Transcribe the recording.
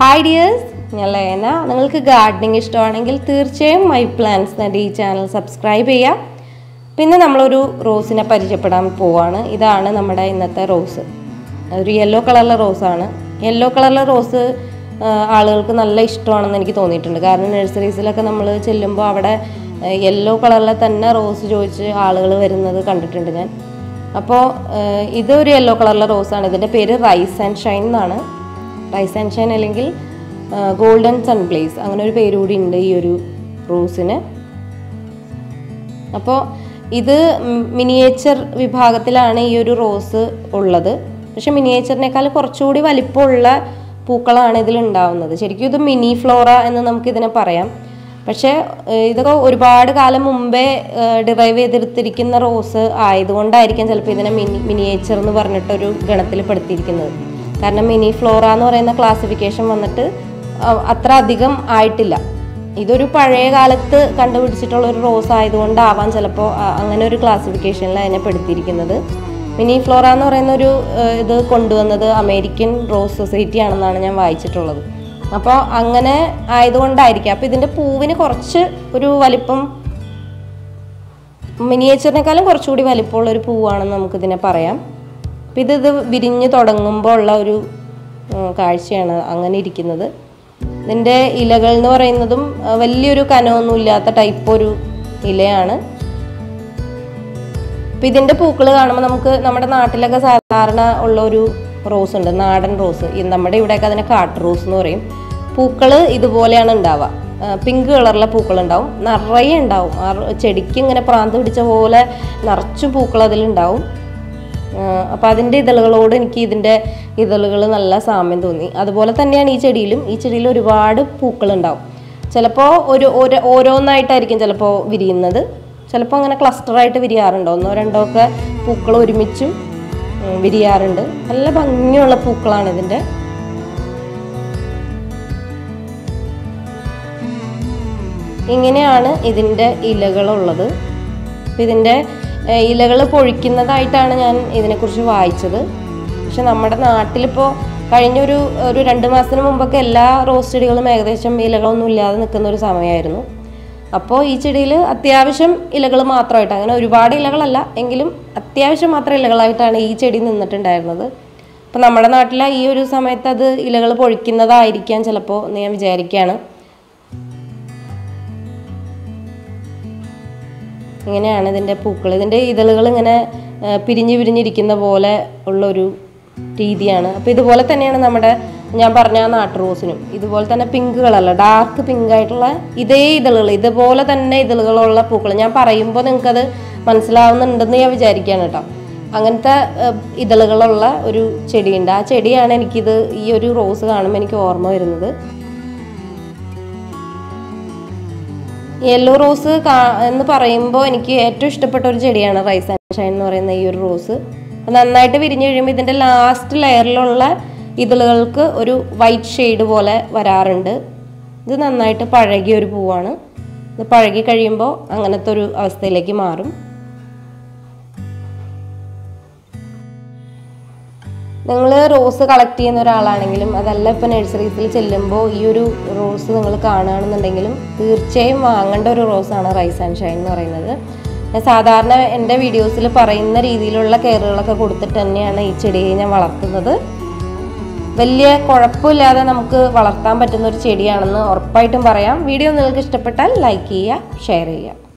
Hi dears ഞാൻ ലയന. നിങ്ങൾക്ക് ഗാർഡനിങ് ഇഷ്ടമാണെങ്കിൽ തീർച്ചയായും മൈ പ്ലാന്റ്സ് എന്റെ ഈ ചാനൽ സബ്സ്ക്രൈബ് ചെയ്യുക പിന്നെ നമ്മളൊരു റോസിനെ പരിചയപ്പെടാൻ പോവാണ്. ഇതാണ് നമ്മുടെ ഇന്നത്തെ റോസ് ഒരു യെല്ലോ കളറിലെ റോസാണ് യെല്ലോ കളറിലെ റോസ് ആളുകൾക്ക് നല്ല ഇഷ്ടമാണെന്ന് എനിക്ക് തോന്നിയിട്ടുണ്ട്. കാരണം നഴ്സറീസിലൊക്കെ നമ്മൾ ചെല്ലുമ്പോൾ അവിടെ യെല്ലോ കളറിലെ തന്നെ റോസ് ചോദിച്ച് ആളുകൾ വരുന്നത് കണ്ടിട്ടുണ്ട് ഞാൻ. അപ്പോൾ ഇതൊരു യെല്ലോ കളറിലെ റോസാണ് ഇതിന്റെ പേര് റൈസ് ആൻഡ് ഷൈൻ എന്നാണ്. റൈസ് ആൻഡ് ഷൈൻ അല്ലെങ്കിൽ ഗോൾഡൻ സൺപ്ലേസ് അങ്ങനെ ഒരു പേര് കൂടി ഉണ്ട് ഈ ഒരു റോസിന്. അപ്പോൾ ഇത് മിനിയേച്ചർ വിഭാഗത്തിലാണ് ഈ ഒരു റോസ് ഉള്ളത്. പക്ഷെ മിനിയേച്ചറിനേക്കാൾ കുറച്ചുകൂടി വലിപ്പമുള്ള പൂക്കളാണ് ഇതിൽ ഉണ്ടാവുന്നത്. ശരിക്കും ഇത് മിനി ഫ്ലോറ എന്ന് നമുക്കിതിനെ പറയാം. പക്ഷേ ഇതൊക്കെ ഒരുപാട് കാലം മുമ്പേ ഡിറൈവ് ചെയ്തെടുത്തിരിക്കുന്ന റോസ് ആയതുകൊണ്ടായിരിക്കാം ചിലപ്പോൾ ഇതിനെ മിനി മിനിയേച്ചർ എന്ന് പറഞ്ഞിട്ടൊരു ഗണത്തിൽ പെടുത്തിയിരിക്കുന്നത് കാരണം മിനി ഫ്ലോറ എന്ന് പറയുന്ന ക്ലാസിഫിക്കേഷൻ വന്നിട്ട് അത്ര അധികം ആയിട്ടില്ല. ഇതൊരു പഴയ കാലത്ത് കണ്ടുപിടിച്ചിട്ടുള്ള ഒരു റോസ് ആയതുകൊണ്ടാവാം ചിലപ്പോൾ അങ്ങനെ ഒരു ക്ലാസിഫിക്കേഷനിൽ അതിനെ പെടുത്തിയിരിക്കുന്നത്. മിനി ഫ്ലോറ എന്ന് പറയുന്ന ഒരു ഇത് കൊണ്ടുവന്നത് അമേരിക്കൻ റോസ് സൊസൈറ്റി ആണെന്നാണ് ഞാൻ വായിച്ചിട്ടുള്ളത്. അപ്പോൾ അങ്ങനെ ആയതുകൊണ്ടായിരിക്കാം. അപ്പോൾ ഇതിന്റെ പൂവിന് കുറച്ച് ഒരു വലിപ്പം മിനിയേച്ചറിനേക്കാളും കുറച്ചുകൂടി വലിപ്പമുള്ള ഒരു പൂവാണെന്ന് നമുക്കിതിനെ പറയാം. അപ്പം ഇത് ഇത് വിരിഞ്ഞ് തുടങ്ങുമ്പോൾ ഉള്ള ഒരു കാഴ്ചയാണ് അങ്ങനെ ഇരിക്കുന്നത്. ഇതിന്റെ ഇലകൾ എന്ന് പറയുന്നതും വലിയൊരു കനമൊന്നും ഇല്ലാത്ത ടൈപ്പ് ഒരു ഇലയാണ്. അപ്പം ഇതിന്റെ പൂക്കൾ കാണുമ്പോൾ നമുക്ക് നമ്മുടെ നാട്ടിലൊക്കെ സാധാരണ ഉള്ള ഒരു റോസ് ഉണ്ട് നാടൻ റോസ് നമ്മുടെ ഇവിടെയൊക്കെ അതിനെ കാട്ട് റോസ് എന്ന് പറയും. പൂക്കൾ ഇതുപോലെയാണ് ഉണ്ടാവുക. പിങ്ക് കളറിലെ പൂക്കൾ ഉണ്ടാവും. നിറയെ ഉണ്ടാവും. ചെടിക്ക് ഇങ്ങനെ പ്രാന്ത് പിടിച്ച പോലെ നിറച്ചും പൂക്കൾ അതിലുണ്ടാവും. അപ്പോൾ അതിന്റെ ഇതളുകളോട് എനിക്ക് ഇതിന്റെ ഇതളുകൾ നല്ല സാമ്യം തോന്നി. അതുപോലെ തന്നെയാണ് ഈ ചെടിയിലും. ഈ ചെടിയിൽ ഒരുപാട് പൂക്കളുണ്ടാവും. ചിലപ്പോൾ ഒരു ഓരോ ഓരോന്നായിട്ടായിരിക്കും ചിലപ്പോൾ വിരിയുന്നത്. ചിലപ്പോൾ അങ്ങനെ ക്ലസ്റ്ററായിട്ട് വിരിയാറുണ്ട്. ഒന്നോ രണ്ടോ ഒക്കെ പൂക്കൾ ഒരുമിച്ചും വിരിയാറുണ്ട്. നല്ല ഭംഗിയുള്ള പൂക്കളാണ് ഇതിന്റെ ഇങ്ങനെയാണ് ഇതിന്റെ ഇലകളുള്ളത്. ഇതിന്റെ ഇലകൾ പൊഴിക്കുന്നതായിട്ടാണ് ഞാൻ ഇതിനെക്കുറിച്ച് വായിച്ചത്. പക്ഷെ നമ്മുടെ നാട്ടിലിപ്പോൾ കഴിഞ്ഞൊരു ഒരു രണ്ട് മാസത്തിന് മുമ്പൊക്കെ എല്ലാ റോസ് ചെടികളും ഏകദേശം ഇലകളൊന്നും ഇല്ലാതെ നിൽക്കുന്ന ഒരു സമയമായിരുന്നു. അപ്പോൾ ഈ ചെടിയിൽ അത്യാവശ്യം ഇലകൾ മാത്രമായിട്ട് അങ്ങനെ ഒരുപാട് ഇലകളല്ല എങ്കിലും അത്യാവശ്യം മാത്രം ഇലകളായിട്ടാണ് ഈ ചെടി നിന്നിട്ടുണ്ടായിരുന്നത്. അപ്പോൾ നമ്മുടെ നാട്ടിലെ ഈ ഒരു സമയത്ത് അത് ഇലകൾ പൊഴിക്കുന്നതായിരിക്കാം ചിലപ്പോൾ എന്ന് ഞാൻ വിചാരിക്കുകയാണ്. ഇങ്ങനെയാണ് ഇതിന്റെ പൂക്കൾ. ഇതിന്റെ ഇതളുകൾ ഇങ്ങനെ പിരിഞ്ഞു പിരിഞ്ഞ് പിരിഞ്ഞിരിക്കുന്ന പോലെ ഉള്ളൊരു രീതിയാണ്. അപ്പോൾ ഇതുപോലെ തന്നെയാണ് നമ്മുടെ ഞാൻ പറഞ്ഞ നാട്ടു റോസിനും. ഇതുപോലെ തന്നെ പിങ്ക് കളറല്ല ഡാർക്ക് പിങ്ക് ആയിട്ടുള്ള ഇതേ ഇതളുകൾ ഇതുപോലെ തന്നെ ഇതളുകളുള്ള പൂക്കൾ. ഞാൻ പറയുമ്പോൾ നിങ്ങൾക്കത് മനസ്സിലാവുന്നുണ്ടെന്ന് ഞാൻ വിചാരിക്കുകയാണ് കേട്ടോ. അങ്ങനത്തെ ഇതളുകളുള്ള ഒരു ചെടിയുണ്ട്. ആ ചെടിയാണ് എനിക്കിത് ഈ ഒരു റോസ് കാണുമ്പോൾ എനിക്ക് ഓർമ്മ വരുന്നത്. യെല്ലോ റോസ് എന്ന് പറയുമ്പോൾ എനിക്ക് ഏറ്റവും ഇഷ്ടപ്പെട്ട ഒരു ചെടിയാണ് റൈസ് ആൻഡ് ഷൈൻ എന്ന് പറയുന്ന ഈ ഒരു റോസ്. നന്നായിട്ട് വിരിഞ്ഞു കഴിയുമ്പോൾ ഇതിന്റെ ലാസ്റ്റ് ലെയറിലുള്ള ഇതളുകൾക്ക് ഒരു വൈറ്റ് ഷെയ്ഡ് പോലെ വരാറുണ്ട്. ഇത് നന്നായിട്ട് പഴകിയ ഒരു പൂവാണ്. ഇത് പഴകി കഴിയുമ്പോൾ അങ്ങനത്തെ ഒരു അവസ്ഥയിലേക്ക് മാറും. നിങ്ങൾ റോസ് കളക്ട് ചെയ്യുന്ന ഒരാളാണെങ്കിലും അതല്ല ഇപ്പോൾ നഴ്സറീസിൽ ചെല്ലുമ്പോൾ ഈ ഒരു റോസ് നിങ്ങൾ കാണുകയാണെന്നുണ്ടെങ്കിലും തീർച്ചയായും വാങ്ങേണ്ട ഒരു റോസാണ് റൈസ് ആൻഡ് ഷൈൻ എന്ന് പറയുന്നത്. ഞാൻ സാധാരണ എന്റെ വീഡിയോസിൽ പറയുന്ന രീതിയിലുള്ള കെയറുകളൊക്കെ കൊടുത്തിട്ട് തന്നെയാണ് ഈ ചെടിയെ ഞാൻ വളർത്തുന്നത്. വലിയ കുഴപ്പമില്ലാതെ നമുക്ക് വളർത്താൻ പറ്റുന്ന ഒരു ചെടിയാണെന്ന് ഉറപ്പായിട്ടും പറയാം. വീഡിയോ നിങ്ങൾക്ക് ഇഷ്ടപ്പെട്ടാൽ ലൈക്ക് ചെയ്യുക ഷെയർ ചെയ്യുക.